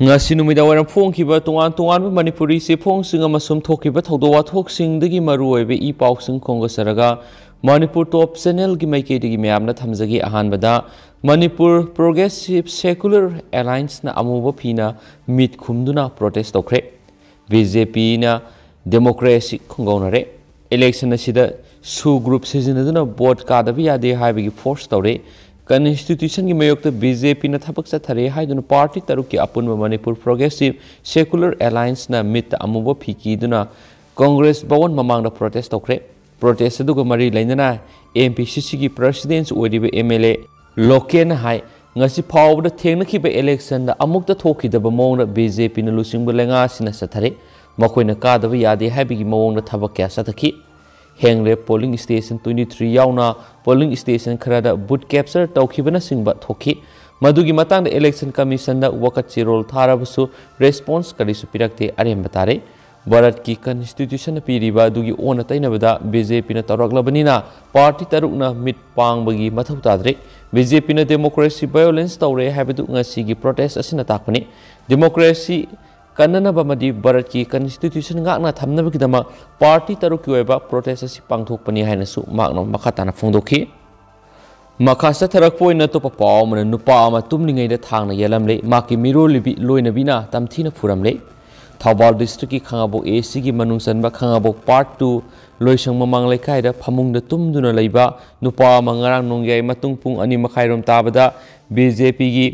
नुदा फोंब तोान तोान मनपुरी सेफों थोदी मरुब इ पाव खोंगसर मनपुर टोप चेनेल की मैके मामजी Ahmad Manipur progressive secular alliance अमूब फीना मीट खुमना प्रोटेस्ट तौर बीजेपी डेमोक्रेसी खुगौर इलेक्शन सू ग्रुप सिजन बोट कादे फोर्स तौर कन्स्टिट्यूशन की मयोग तो बीजेपी थपक चथरे हाँ पार्टी तरु की अपुनब मणिपुर प्रोग्रेसिव सेकुलर एलायस मित अमुब फीकीना कांग्रेस बवन ममांग प्रोटेस्ट तौरे प्रोटेस्ट मरी लेना एम पी सी सी की प्रेसीडेंस एम एल ए लोकन है फाब इलेक्शन अमुकब मौन बीजेपी लुसब लेना चथरे मकोन का मौन थब क्या चतकी हेंगरे पोलिंग स्टेशन ट्वेंटी थ्री याउना पोलिंग स्टेशन खरद बुट कैप्चर तौखिबना सिंगबा थोखि मधुगी मतंग इलेक्शन कमीशन वकत चिरोल थारबसु रेस्पॉन्स करिसु पिरक्ते अरेम बतारे भारत की कॉन्स्टिट्यूशन पीरीबा दुगी ओन तैनबदा बीजेपी न तौरक्लबनिना पार्टी तरुकना मिट पांगबगी मथौ ताद्रे बीजेपी न डेमोक्रेसी वायोलेंस तौरे हैबदु ngasi ꯀꯟꯅꯅꯕ ꯑꯃꯗꯤ ꯚꯥꯔꯠꯀꯤ ꯀꯟꯁꯇꯤꯇ꯭ꯌꯨꯁꯟ ꯉꯥꯛꯅ ꯊꯝꯅꯕꯒꯤꯗꯃꯛ ꯄꯥꯔꯇꯤ ꯇꯔꯨꯛꯀꯤ ꯑꯣꯏꯕ ꯄ꯭ꯔꯣꯇꯦꯁ ꯑꯁꯤ ꯄꯥꯡꯊꯣꯛꯄꯅꯤ ꯍꯥꯏꯅꯁꯨ ꯃꯍꯥꯛꯅ ꯃꯈꯥ ꯇꯥꯅ ꯐꯣꯡꯗꯣꯛꯈꯤ ꯃꯈꯥ ꯆꯠꯊꯔꯛꯄ ꯑꯣꯏꯅ ꯑꯇꯣꯞꯄ ꯄꯥꯎ ꯑꯃꯅ ꯅꯨꯄꯥ ꯑꯃ ꯇꯨꯝꯂꯤꯉꯩꯗ ꯊꯥꯡꯅ ꯌꯦꯜꯂꯝꯂꯦ ꯃꯍꯥꯛꯀꯤ ꯃꯤꯔꯣꯜꯂꯤꯕꯤ ꯂꯣꯏꯅꯕꯤꯅ ꯇꯝꯊꯤꯅ ꯐꯨꯔꯝꯂꯦ ꯊꯧꯕꯥꯜ ꯗꯤꯁꯇ꯭ꯔꯤꯛꯀꯤ ꯈꯥꯡꯉꯕꯣꯛ ꯑꯦ ꯁꯤꯒꯤ ꯃꯅꯨꯡ ꯆꯟꯕ ꯈꯥꯡꯉꯕꯣꯛ ꯄꯥꯔꯠ ꯇꯨ ꯂꯣꯏꯁꯪ ꯃꯃꯥꯡ ꯂꯩꯀꯥꯏꯗ ꯐꯃꯨꯡꯗ ꯇꯨꯝꯗꯨꯅ ꯂꯩꯕ ꯅꯨꯄꯥ ꯑꯃ ꯉꯔꯥꯡ ꯅꯣꯡꯌꯥꯏ ꯃꯇꯨꯡ ꯄꯨꯡ ꯑꯅꯤ ꯃꯈꯥꯏꯔꯣꯝ ꯇꯥꯕꯗ ꯕꯤ ꯖꯦ ꯄꯤꯒꯤ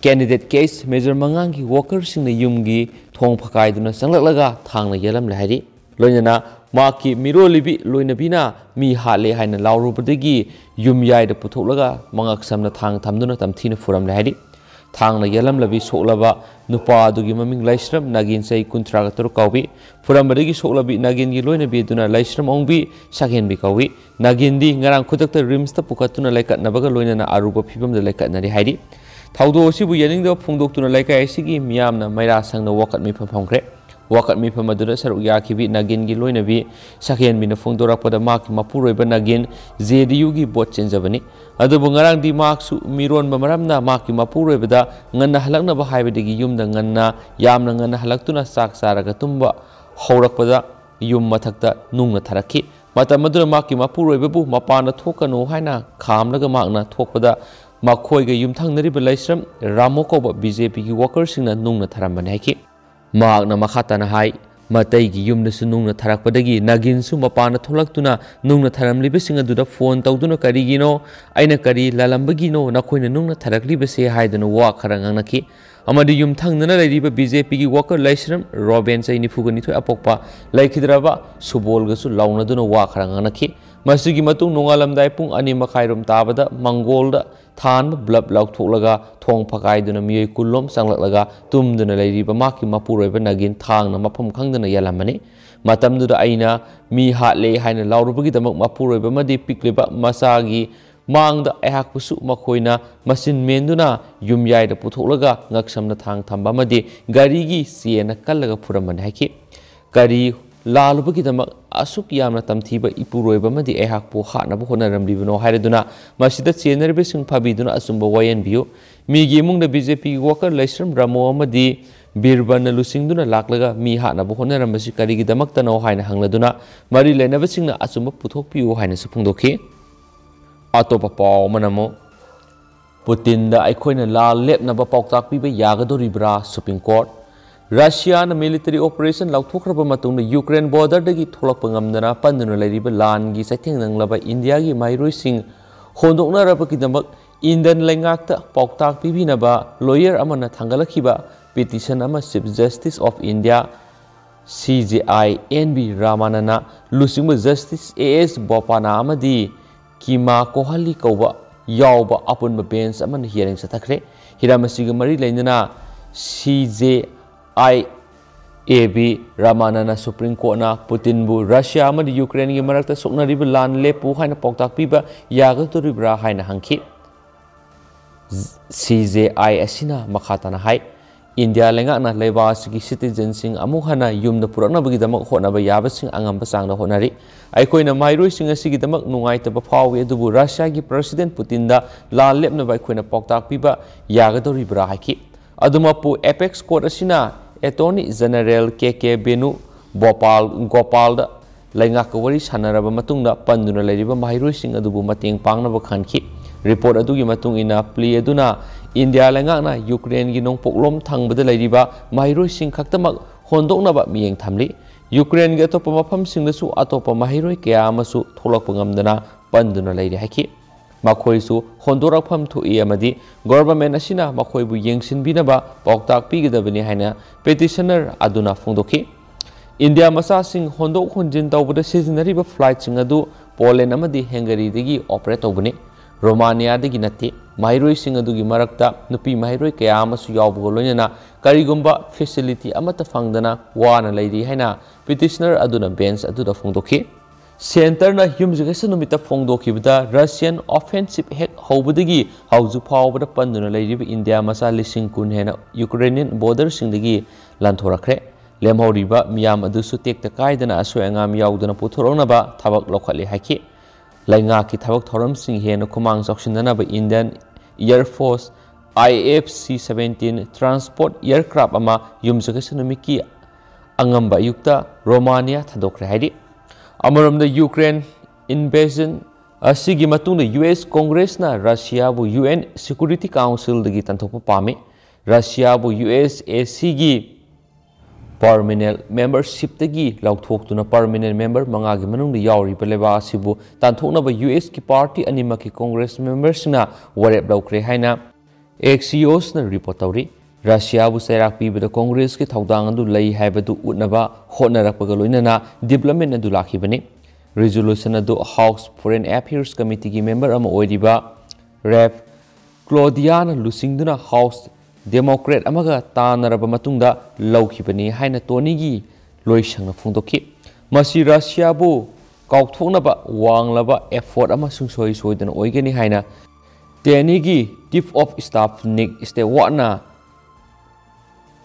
candidate case major mangang ki worker sing na yum gi thong phakai duna Tang laga thang na yelam la hari loina ma ki miro libi loina bina mi ha le haina lauru badagi yum yai da puthok laga mangak samna thang thamduna tamthina furam la hari thang na yelam labi soklaba nupa du gi maming laishram nagin sai kuntra ga tur kawbi furam badagi soklabi nagin gi loina bi duna laisram ongbi sagen bi kawbi nagin di ngarang khudak ta rims ta pukatuna laikat nabaga loina na aruba phibam da laikat na hari ꯊꯧꯗꯣꯛ ꯑꯁꯤꯕꯨ ꯌꯦꯡꯅꯤꯡꯗꯕ ꯐꯣꯡꯗꯣꯛꯇꯨꯅ ꯂꯩꯀꯥꯏ ꯑꯁꯤꯒꯤ ꯃꯤꯌꯥꯝꯅ ꯃꯩꯔꯥ ꯁꯪꯅ ꯋꯥꯀꯠ ꯃꯤꯐꯝ ꯐꯝꯈ꯭ꯔꯦ ꯋꯥꯀꯠ ꯃꯤꯐꯝ ꯑꯗꯨꯗ ꯁꯔꯨꯛ ꯌꯥꯈꯤꯕꯤ ꯅꯥꯒꯤꯟꯒꯤ ꯂꯣꯏꯅꯕꯤ ꯁꯛꯍꯦꯟꯕꯤꯅ ꯐꯣꯡꯗꯣꯔꯛꯄꯗ ꯃꯍꯥꯛꯀꯤ ꯃꯄꯨꯔꯣꯏꯕ ꯅꯥꯒꯤꯟ ꯖꯦ ꯗꯤ ꯌꯨꯒꯤ ꯕꯣꯠ ꯆꯦꯟꯖꯕꯅꯤ ꯑꯗꯨꯕꯨ ꯉꯔꯥꯡꯗꯤ ꯃꯍꯥꯛꯁꯨ ꯃꯤꯔꯣꯟꯕ ꯃꯔꯝꯅ ꯃꯍꯥꯛꯀꯤ ꯃꯄꯨꯔꯣꯏꯕꯗ ꯉꯟꯅ ꯍꯜꯂꯛꯅꯕ ꯍꯥꯏꯕꯗꯒꯤ ꯌꯨꯝꯗ ꯉꯟꯅ ꯌꯥꯝꯅ ꯉꯟꯅ ꯍꯜꯂꯛꯇꯨꯅ ꯆꯥꯛ ꯆꯥꯔꯒ ꯇꯨꯝꯕ ꯍꯧꯔꯛꯄꯗ ꯌꯨꯝ ꯃꯊꯛꯇ ꯅꯨꯡꯅ ꯊꯥꯔꯛꯈꯤ ꯃꯇꯝ ꯑꯗꯨꯗ ꯃꯍꯥꯛꯀꯤ ꯃꯄꯨꯔꯣꯏꯕꯕꯨ ꯃꯄꯥꯟꯗ ꯊꯣꯛꯀꯅꯨ ꯍꯥꯏꯅ ꯈꯥꯝꯂꯒ ꯃꯍꯥꯛꯅ ꯊꯣꯛꯄꯗ ꯃꯈꯣꯏꯒ ꯌꯨꯝꯊꯪꯅꯔꯤꯕ ꯂꯩꯁ꯭ꯔꯝ ꯔꯥꯃꯣ ꯀꯧꯕ ꯕꯤ ꯖꯦ ꯄꯤꯒꯤ ꯋꯥꯀꯔꯁꯤꯡꯅ ꯅꯨꯡꯅ ꯊꯥꯔꯝꯕꯅꯤ ꯍꯥꯏꯈꯤ ꯃꯍꯥꯛꯅ ꯃꯈꯥ ꯇꯥꯅ ꯍꯥꯏ ꯃꯇꯩꯒꯤ ꯌꯨꯝꯗꯁꯨ ꯅꯨꯡꯅ ꯊꯥꯔꯛꯄꯗꯒꯤ ꯅꯥꯒꯤꯟꯁꯨ ꯃꯄꯥꯟꯗ ꯊꯣꯛꯂꯛꯇꯨꯅ ꯅꯨꯡꯅ ꯊꯥꯔꯝꯂꯤꯕꯁꯤꯡ ꯑꯗꯨꯗ ꯐꯣꯟ ꯇꯧꯗꯨꯅ ꯀꯔꯤꯒꯤꯅꯣ ꯑꯩꯅ ꯀꯔꯤ ꯂꯥꯜꯂꯝꯕꯒꯤꯅꯣ ꯅꯈꯣꯏꯅ ꯅꯨꯡꯅ ꯊꯥꯔꯛꯂꯤꯕꯁꯦ ꯍꯥꯏꯗꯨꯅ ꯋꯥ ꯈꯔ ꯉꯥꯡꯅꯈꯤ ꯑꯃꯗꯤ ꯌꯨꯝꯊꯪꯅꯅ ꯂꯩꯔꯤꯕ ꯕꯤ ꯖꯦ ꯄꯤꯒꯤ ꯋꯥꯀꯔ ꯂꯩꯁ꯭ꯔꯝ ꯔꯣꯕꯦꯟ ꯆꯍꯤ ꯅꯤꯐꯨꯒ ꯅꯤꯊꯣꯏ ꯑꯄꯣꯛꯄ ꯂꯩꯈꯤꯗ꯭ꯔꯕ ꯁꯨꯕꯣꯜꯒꯁꯨ ꯂꯥꯎꯅꯗꯨꯅ ꯋꯥ ꯈꯔ ꯉꯥꯡꯅꯈꯤ ꯃꯁꯤꯒꯤ ꯃꯇꯨꯡ ꯅꯣꯡꯉꯥꯜꯂꯝꯗꯥꯏ ꯄꯨꯡ ꯑꯅꯤ ꯃꯈꯥꯏꯔꯣꯝ ꯇꯥꯕꯗ ꯃꯪꯒꯣꯜꯗ ꯊꯥꯟꯕ ꯕ꯭ꯂꯕ ꯂꯧꯊꯣꯛꯂꯒ ꯊꯣꯡ ꯐꯀꯥꯏꯗꯨꯅ ꯃꯤꯑꯣꯏ ꯀꯨꯟꯂꯣꯝ ꯆꯪꯂꯛꯂꯒ ꯇꯨꯝꯗꯨꯅ ꯂꯩꯔꯤꯕ ꯃꯍꯥꯛꯀꯤ ꯃꯄꯨꯔꯣꯏꯕ ꯅꯥꯒꯤꯟ ꯊꯥꯡꯅ ꯃꯐꯝ ꯈꯪꯗꯅ ꯌꯥꯜꯂꯝꯕꯅꯤ ꯃꯇꯝꯗꯨꯗ ꯑꯩꯅ ꯃꯤ ꯍꯥꯠꯂꯦ ꯍꯥꯏꯅ ꯂꯥꯎꯔꯨꯕꯒꯤꯗꯃꯛ ꯃꯄꯨꯔꯣꯏꯕ ꯑꯃꯗꯤ ꯄꯤꯛꯂꯤꯕ ꯃꯆꯥꯒꯤ ꯃꯥꯡꯗ ꯑꯩꯍꯥꯛꯄꯨꯁꯨ ꯃꯈꯣꯏꯅ ꯃꯆꯤꯟ ꯃꯦꯟꯗꯨꯅ ꯌꯨꯝꯌꯥꯏꯗ ꯄꯨꯊꯣꯛꯂꯒ ꯉꯛꯁꯝꯅ ꯊꯥꯡ ꯊꯝꯕ ꯑꯃꯗꯤ ꯒꯥꯔꯤꯒꯤ ꯆꯦꯅ ꯀꯜꯂꯒ ꯐꯨꯔꯝꯕꯅꯤ ꯍꯥꯏꯈꯤ ꯀꯔꯤ ꯂꯥꯜꯂꯨꯕꯒꯤꯗꯃꯛ ꯑꯁꯨꯛ ꯌꯥꯝꯅ ꯇꯝꯊꯤꯕ ꯏꯄꯨꯔꯣꯏꯕ ꯑꯃꯗꯤ ꯑꯩꯍꯥꯛꯄꯨ ꯍꯥꯠꯅꯕ ꯍꯣꯠꯅꯔꯝꯂꯤꯕꯅꯣ ꯍꯥꯏꯔꯗꯨꯅ ꯃꯁꯤꯗ ꯆꯦꯟꯅꯔꯤꯕꯁꯤꯡ ꯐꯥꯕꯤꯗꯨꯅ ꯑꯆꯨꯝꯕ ꯋꯥꯌꯦꯟꯕꯤꯌꯨ ꯃꯤꯒꯤ ꯏꯃꯨꯡꯗ ꯕꯤ ꯖꯦ ꯄꯤꯒꯤ ꯋꯥꯀꯔ ꯂꯩꯁ꯭ꯔꯝ ꯔꯥꯃꯣ ꯑꯃꯗꯤ ꯕꯤꯔꯕꯟꯅ ꯂꯨꯆꯤꯡꯗꯨꯅ ꯂꯥꯛꯂꯒ ꯃꯤ ꯍꯥꯠꯅꯕ ꯍꯣꯠꯅꯔꯝꯕꯁꯤ ꯀꯔꯤꯒꯤꯗꯃꯛꯇꯅꯣ ꯍꯥꯏꯅ ꯍꯪꯂꯗꯨꯅ ꯃꯔꯤ ꯂꯩꯅꯕꯁꯤꯡꯅ ꯑꯆꯨꯝꯕ ꯄꯨꯊꯣꯛꯄꯤꯌꯨ ꯍꯥꯏꯅꯁꯨ ꯐꯣꯡꯗꯣꯛꯈꯤ ꯑꯇꯣꯞꯄ ꯄꯥꯎ ꯑꯃꯅ ꯑꯃꯨꯛ ꯄꯨꯇꯤꯟꯗ ꯑꯩꯈꯣꯏꯅ ꯂꯥꯜ ꯂꯦꯞꯅꯕ ꯄꯥꯎꯇꯥꯛ ꯄꯤꯕ ꯌꯥꯒꯗꯣꯔꯤꯕ꯭ꯔꯥ supreme court Russian military operation लाउथोखरब मतुंग यूक्रेन बॉर्डर दगी थोलक पंगमदना पंदन लान गी सैथेंग इंडिया की माइरोय सिंग होंदोनरब की दमक इंदन लेंगाक्त पौक्ताक पिबिनबा chief justice of India C J I N V रामानना लुचिब जस्टिस ए एस बोपाना अमदी कीमा कोहली कौबा यावबा अपुन बेंच अमन हियरिंग सथखरे मरी लेना C J I N V ꯔꯥꯃꯥꯅꯅ supreme ꯀꯣꯔꯠꯅ ꯄꯨꯇꯤꯟꯕꯨ ꯔꯁꯤꯌꯥ ꯑꯃꯗꯤ ꯌꯨꯀ꯭ꯔꯦꯟꯒꯤ ꯃꯔꯛꯇ ꯁꯣꯛꯅꯔꯤꯕ ꯂꯥꯟ ꯂꯦꯞꯄꯨ ꯍꯥꯏꯅ ꯄꯥꯎꯇꯥꯛ ꯄꯤꯕ ꯌꯥꯒꯗꯣꯔꯤꯕ꯭ꯔꯥ ꯍꯥꯏꯅ ꯍꯪꯈꯤ ꯁꯤ ꯖꯦ ꯑꯥꯏ ꯑꯁꯤꯅ ꯃꯈꯥ ꯇꯥꯅ ꯍꯥꯏ ꯏꯟꯗꯤꯌꯥ ꯂꯩꯉꯥꯛꯅ ꯂꯩꯕꯥꯛ ꯑꯁꯤꯒꯤ ꯁꯤꯇꯤꯖꯟꯁꯤꯡ ꯑꯃꯨꯛ ꯍꯟꯅ ꯌꯨꯝꯗ ꯄꯨꯔꯛꯅꯕꯒꯤꯗꯃꯛ ꯍꯣꯠꯅꯕ ꯌꯥꯕꯁꯤꯡ ꯑꯉꯝꯕ ꯆꯥꯡꯗ ꯍꯣꯠꯅꯔꯤ ꯑꯩꯈꯣꯏꯅ ꯃꯍꯩꯔꯣꯏꯁꯤꯡ ꯑꯁꯤꯒꯤꯗꯃꯛ ꯅꯨꯡꯉꯥꯏꯇꯕ ꯐꯥꯎꯏ ꯑꯗꯨꯕꯨ ꯔꯁꯤꯌꯥꯒꯤ ꯄ꯭ꯔꯁꯤꯗꯦꯟ ꯄꯨꯇꯤꯟꯗ ꯂꯥꯟ ꯂꯦꯞꯅꯕ ꯑꯩꯈꯣꯏꯅ ꯄꯥꯎꯇꯥꯛ ꯄꯤꯕ ꯌꯥꯒꯗꯧꯔꯤꯕ꯭ꯔꯥ ꯍꯥꯏꯈꯤ ꯑꯗꯨꯃꯛꯄꯨ ꯑꯦꯄꯦꯛꯁ ꯀꯣꯔꯠ ꯑꯁꯤꯅ attorney general K K Venu Gopal ꯒꯣꯄꯥꯜꯗ ꯂꯩꯉꯥꯛꯀ ꯋꯥꯔꯤ ꯁꯥꯟꯅꯔꯕ ꯃꯇꯨꯡꯗ ꯄꯟꯗꯨꯅ ꯂꯩꯔꯤꯕ ꯃꯍꯩꯔꯣꯏꯁꯤꯡ ꯑꯗꯨꯕꯨ ꯃꯇꯦꯡ ꯄꯥꯡꯅꯕ ꯈꯟꯈꯤ ꯔꯤꯄꯣꯔꯠ ꯑꯗꯨꯒꯤ ꯃꯇꯨꯡ ꯏꯟꯅ ꯄ꯭ꯂꯤ ꯑꯗꯨꯅ ꯏꯟꯗꯤꯌꯥ ꯂꯩꯉꯥꯛꯅ ꯌꯨꯀ꯭ꯔꯦꯟꯒꯤ ꯅꯣꯡꯄꯣꯛꯂꯣꯝ ꯊꯪꯕꯗ ꯂꯩꯔꯤꯕ ꯃꯍꯩꯔꯣꯏꯁꯤꯡ ꯈꯛꯇꯃꯛ ꯍꯣꯟꯗꯣꯛꯅꯕ ꯃꯤꯠꯌꯦꯡ ꯊꯝꯂꯤ ꯌꯨꯀ꯭ꯔꯦꯟꯒꯤ ꯑꯇꯣꯞꯄ ꯃꯐꯝꯁꯤꯡꯗꯁꯨ ꯑꯇꯣꯞꯄ ꯃꯍꯩꯔꯣꯏ ꯀꯌꯥ ꯑꯃꯁꯨ ꯊꯣꯛꯂꯛꯄ ꯉꯝꯗꯅ ꯄꯟꯗꯨꯅ ꯂꯩꯔꯤ ꯍꯥꯏꯈꯤ ꯃꯈꯣꯏꯁꯨ ꯍꯣꯟꯗꯣꯔꯛꯐꯝ ꯊꯣꯛꯏ ꯑꯃꯗꯤ ꯒꯣꯚꯔꯟꯃꯦꯟ ꯑꯁꯤꯅ ꯃꯈꯣꯏꯕꯨ ꯌꯦꯡꯁꯤꯟꯕꯤꯅꯕ ꯄꯥꯎꯇꯥꯛ ꯄꯤꯒꯗꯕꯅꯤ ꯍꯥꯏꯅ ꯄꯦꯇꯤꯁꯅꯔ ꯑꯗꯨꯅ ꯐꯣꯡꯗꯣꯛꯈꯤ ꯏꯟꯗꯤꯌꯥ ꯃꯆꯥꯁꯤꯡ ꯍꯣꯟꯗꯣꯛ ꯍꯣꯟꯖꯤꯟ ꯇꯧꯕꯗ ꯁꯤꯖꯤꯟꯅꯔꯤꯕ ꯐ꯭ꯂꯥꯏꯠꯁꯤꯡ ꯑꯗꯨ ꯄꯣꯂꯦꯟ ꯑꯃꯗꯤ ꯍꯦꯡꯒꯔꯤꯗꯒꯤ ꯑꯣꯄꯔꯦꯠ ꯇꯧꯕꯅꯤ ꯔꯣꯃꯥꯅꯤꯌꯥꯗꯒꯤ ꯅꯠꯇꯦ ꯃꯍꯩꯔꯣꯏꯁꯤꯡ ꯑꯗꯨꯒꯤ ꯃꯔꯛꯇ ꯅꯨꯄꯤ ꯃꯍꯩꯔꯣꯏ ꯀꯌꯥ ꯑꯃꯁꯨ ꯌꯥꯎꯕꯒ ꯂꯣꯏꯅꯅ ꯀꯔꯤꯒꯨꯝꯕ ꯐꯦꯁꯤꯂꯤꯇꯤ ꯑꯃꯠꯇ ꯐꯪꯗꯅ ꯋꯥꯅ ꯂꯩꯔꯤ ꯍꯥꯏꯅ ꯄꯤꯇꯤꯁꯅꯔ ꯑꯗꯨꯅ ꯕꯦꯟꯆ ꯑꯗꯨꯗ ꯐꯣꯡꯗꯣꯛꯈꯤ सेंटरना यू नुमित फोंदोखिबदा रशियन ऑफेंसिव हेक होबदगी हाउजु फावबदा इंडिया मसा लिसिंग कुन हेना यूक्रेनियन बॉर्डर सिंगदगी लांथोरखरे लेमहौरिबा मियाम अदुसु टेक्ता कायदना असुएंगाम याउदना पुथोरोनबा थाबक लोखले हाकि लाइंगा की थाबक थोरम सिंग हेना कुमांग सक्षिननाबा Indian air force IFC 17 transport aircraft ama yumjugation numiki angamba yukta Romania अमरमद यूक्रेन इन्वेजन असिगी मतुंग यूएस कांग्रेस ना रशिया बु यूएन सिक्योरिटी काउंसिल तंथोप पामे रशिया बु यूएस एसी गी परमानेंट मेंबरशिप तगी लौथोक्तुना परमानेंट मेंबर मंगागी मनुंग यावरिबा लेबा असिबु तांथोकनबा यूएस की पार्टी अनिमकी कांग्रेस मेंबर्सना वरेप लौखरे हाइना एक्सियोसना रशियाबु चैराक पीबदा कांग्रेस की लोइनना डेवलपमेंट अदु लाखिबने रिजोल्यूशन अदु हाउस फॉरेन अफेयर्स कमिटी की मेंबर रेप क्लोदियाना लुसिंगदुना हाउस डेमोक्रेट अमगा तानरबा मतुंगदा लौखिबने हाइना टोनीगी लोइसंगना फोंदोखि मसी रशियाबु काउथोनबा वांगलबा एफोर्ट अमा सुंसोइ सोइदना ओइगनी हाइना टेनीगी चीफ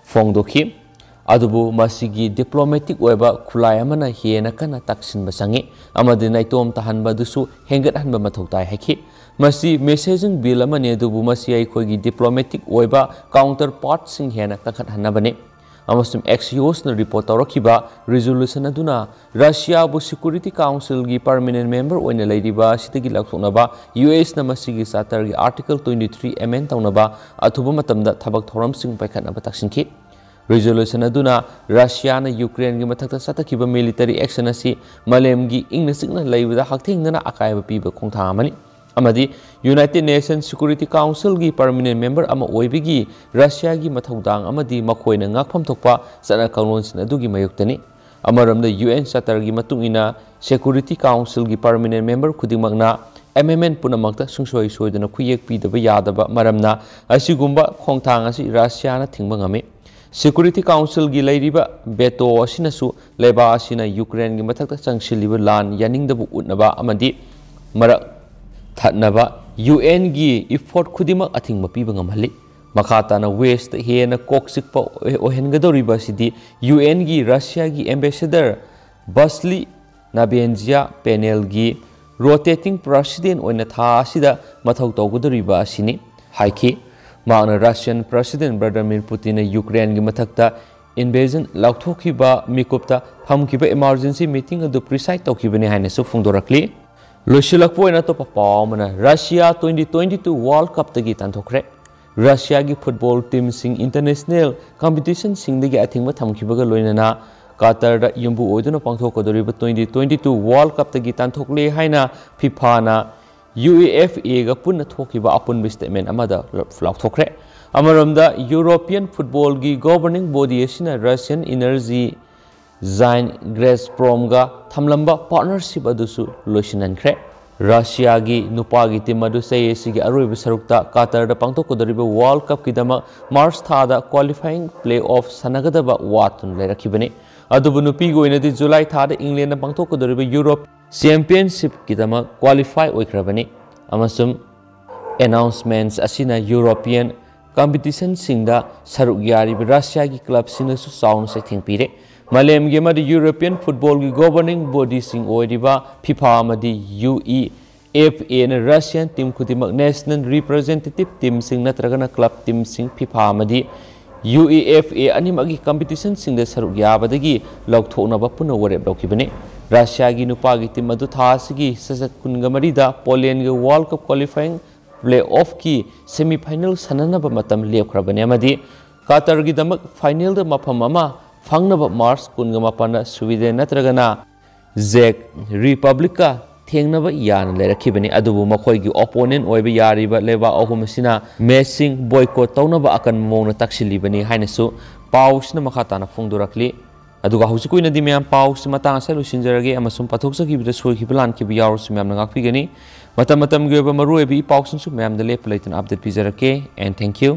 फोंदोखी अदुबु मसिगी डिप्लोमेटिक ओइबा खुलाय अमना हेना कना तक्सिनबा संगे अमदि नाइतोम तहनबदुसु हेंगत हनबा मथौ ताय हाइखि मसी मेसेजिंग बिल अमने अदुबु मसी अइखोगी डिप्लोमेटिक ओइबा काउंटर पार्ट सिंग हेना कखत हनबने अमसुम एक्सियोसना रिपोर्ट तौरखिबा रिजोल्यूशन अदुना रशियाबु सिक्योरिटी काउंसिल की परमानेंट मेंबर ओइना लैरिबा सितगी लखोनबा यूएस न मसिगी चार्टर की आर्टिकल 23 एमेंड तौनबा अथुबा मतमदा थबक थौरम सिंग पाइखनबा तक्सिनखि रिजोल्यूशन अदुना रशिया न यूक्रेन की मथक्ता सतखिबा मिलिटरी एक्शन मलेमगी इंगना सिगना लैबदा हक्थेंगना अकायबा पीबा खोंथा यूनाइटेड नेशन सिक्योरिटी काउंसिल की परमानेंट मेंबर ओइबिगी रशिया की Council gi permanent member khudimakna MMN punamakta sungsoi soidana khuyek pidaba yadaba maramna asigumba khongthang asi Russia na thingba ngame Security Council gi leiriba beto asinasu leba asina Ukraine gi mathakta changshiliba lan yaningdabu utnaba amadi marak थनब U N की effort खुद अथिंग पीबी मखा waste हेन कोक चिप ओहनगदी यू एन की रशिया की एम्बेसडर बसली नबेंजिया पेनेल की रोटेटिंग प्रेसिडेंट था मौ तौगदी Russian president Vladimir Putin Ukraine की मथक् इन्वेजन लाथोब मिकूब फमकीब इमरजेंसी मीटिंग प्रिसाइड तौकीबने फोंदरली फोंदोरक्ली लोसिलकपोइना तो पावमना रशिया 2022 वर्ल्ड कप तगी तांथोखरे रशिया की फुटबॉल टीम इंटरनेशनल कंपटीशन अथिंग थमखिबगा लोइनना कातर दा युम्बु ओइदुना पांथोकदोरिबा 2022 वर्ल्ड कप तगी तांथोकले हाइना फिफाना UAFA गा पुन्ना थोखिबा अपुन स्टेटमेंट फ्लाउथोखरे यूरोपियन फुटबॉल की गवर्निंग बॉडी रशियन एनर्जी जाइन ग्रेसप्रोमगा थमलंबा पार्टनरशिप अदुसु लोइसिननख्रे रशियागी नुपागी टीम अदु सेयेसिगी अरोइब सरुक्ता कातरदा पांथोकदरिबा वर्ल्ड कप किदमा मार्च थादा क्वालिफाइंग प्ले ऑफ़ सनगदबा वातुन लेरखिबने अदुबु जुलाई थादा इंग्लैंड पांथोकदरिबा यूरोप चैंपियनशिप किदमा क्वालिफाई ओइख्रबने अमसुम सिंगदा सरुक यारिबा रशियागी क्लब सिनसु साउन से थिंगपीरे मालेम यूरोपियन फुटबॉल की गवर्निंग बॉडी सिंह FIFA अमदी U E F Russian team खुदिमक national representative team सिंग नत्रगना क्लब टीम सिंग फिफा मदी यू ए एफ़ ए अनिमगी कंपटीशन सिंग सरुक याबदगी लौथोनब पुन वरेब लौखिबने रशिया की नुपागी टीम अदु थासिगी ससत कुनगा मरीदा पोलैंड के world cup qualifying play off की सेमीफाइनल सननब मतम लेखरबने कातर की दमक फाइनल मफम फंगनब मार्च कुनगा मपन स्वीडन नत्रगना जेक रिपब्लिक थेंगनब यान लेरखिबनी अदुबु मखोयगी ओपोनेंट ओइबे यारिबा लेबा अहुम सिना मैचिंग बॉयकॉट तौनब अकन मोन तक्सिलिबनी हाइनसु पाउसना मखाताना फोंदुरकली अदुगा हौसि कुइनदि म्याम पाउस मतांग सा लुसिनजरगे अमसुम पथोकसकिबिदा सोइखिबा लानखिबा यावरसु म्याम नागाकपिगनी मतम मतम गे ओइबा पाउसनसु म्याम द लेप लेतन अपडेट पिजरके एंड थैंक यू